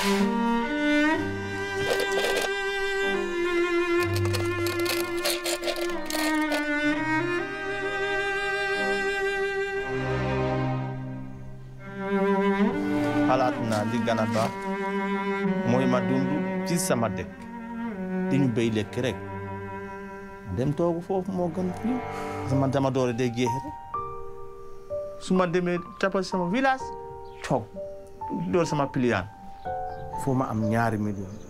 xalaat naa li gën a baax mooy ma dund ci sama dëkk di ñu béy rek dem toogu foofu mo gën fi sama dama doole day jeex rek su ma sama village toog door sama piliyaan foo ma am ñaari million.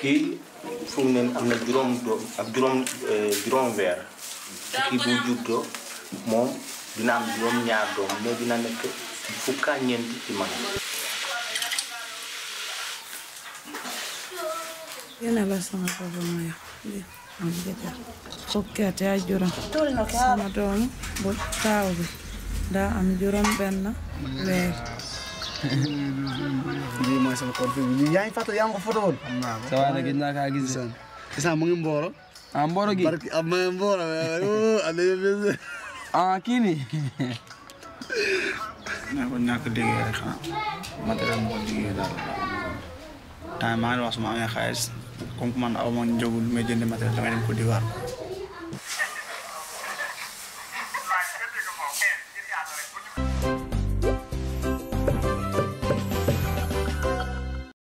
kii fu mu ne am na juróom doom ak juróom juróom weer kii bu juddoo moom dina am juróom ñaar doom mais dina nekk fukka ñeenti ci man Yana la sama baba. Am. Fukki at juróom. Sama doom bu taaw bi daa am juróom benn weer lii mooy sama compte bi yaa ngi yang yaa ngi ko photo woon. xam naa ko sa waay nag gis naa kaa gis. ah mbooro gi barki di na mbooro. ah kii nii. naa ko ñàkk déggee rek xam matériel moo ko déggee daal. temps maa.